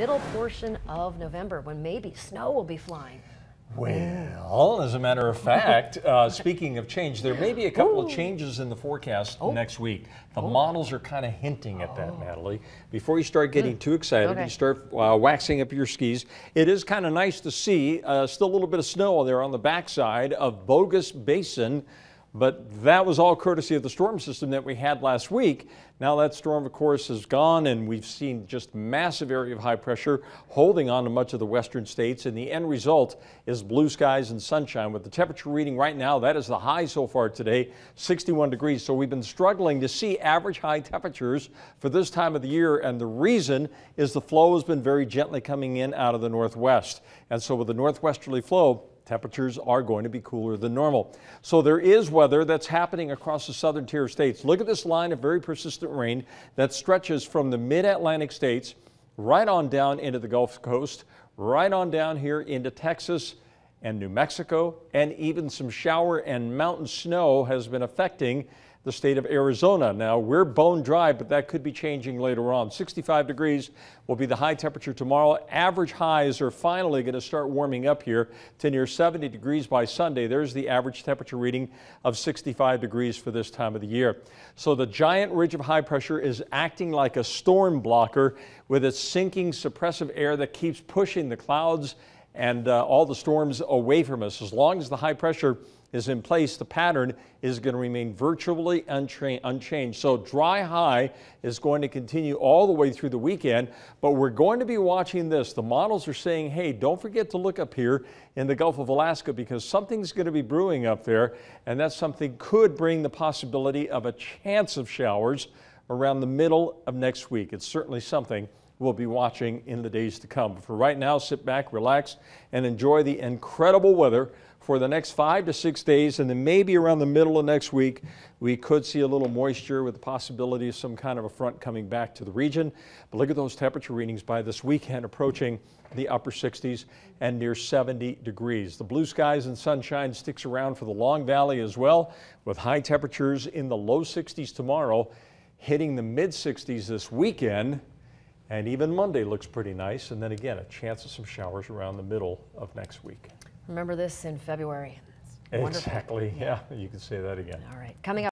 middle portion of November when maybe snow will be flying. Well, as a matter of fact, uh, speaking of change, there may be a couple Ooh. of changes in the forecast oh. next week. The oh. models are kind of hinting at that, oh. Natalie. Before you start getting mm. too excited, okay. you start uh, waxing up your skis. It is kind of nice to see uh, still a little bit of snow there on the backside of Bogus Basin. But that was all courtesy of the storm system that we had last week. Now that storm, of course, is gone, and we've seen just massive area of high pressure holding on to much of the western states. And the end result is blue skies and sunshine. With the temperature reading right now, that is the high so far today, 61 degrees. So we've been struggling to see average high temperatures for this time of the year. And the reason is the flow has been very gently coming in out of the northwest. And so with the northwesterly flow, temperatures are going to be cooler than normal. So there is weather that's happening across the southern tier of states. Look at this line of very persistent rain that stretches from the mid-Atlantic states right on down into the Gulf Coast, right on down here into Texas and New Mexico, and even some shower and mountain snow has been affecting the state of Arizona. Now, we're bone dry, but that could be changing later on. 65 degrees will be the high temperature tomorrow. Average highs are finally going to start warming up here to near 70 degrees by Sunday. There's the average temperature reading of 65 degrees for this time of the year. So the giant ridge of high pressure is acting like a storm blocker with its sinking suppressive air that keeps pushing the clouds and uh, all the storms away from us. As long as the high pressure is in place, the pattern is going to remain virtually unchanged. So dry high is going to continue all the way through the weekend, but we're going to be watching this. The models are saying, hey, don't forget to look up here in the Gulf of Alaska because something's going to be brewing up there, and that something could bring the possibility of a chance of showers around the middle of next week. It's certainly something we'll be watching in the days to come. For right now, sit back, relax, and enjoy the incredible weather for the next five to six days. And then maybe around the middle of next week, we could see a little moisture with the possibility of some kind of a front coming back to the region. But look at those temperature readings by this weekend approaching the upper 60s and near 70 degrees. The blue skies and sunshine sticks around for the Long Valley as well, with high temperatures in the low 60s tomorrow, hitting the mid 60s this weekend. And even Monday looks pretty nice. And then again, a chance of some showers around the middle of next week. Remember this in February. Exactly. Yeah. yeah, you can say that again. All right. Coming up.